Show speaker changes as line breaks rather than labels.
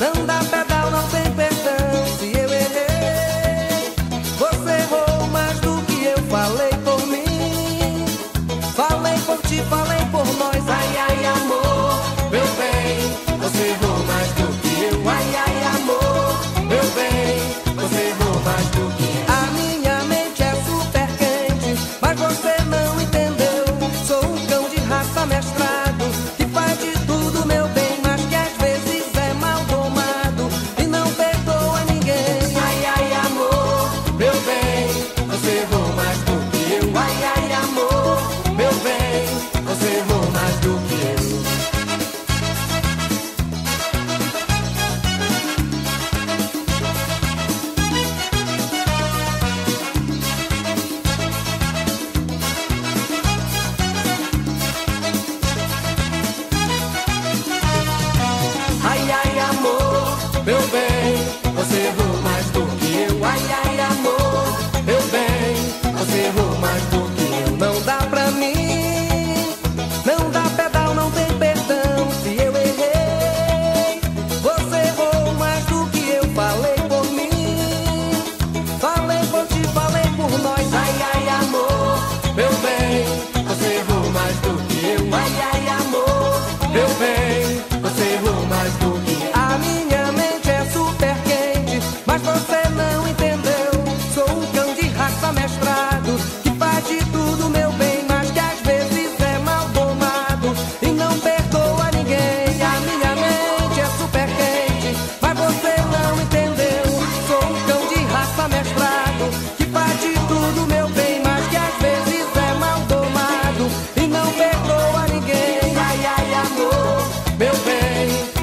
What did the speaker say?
Banda bebê baby.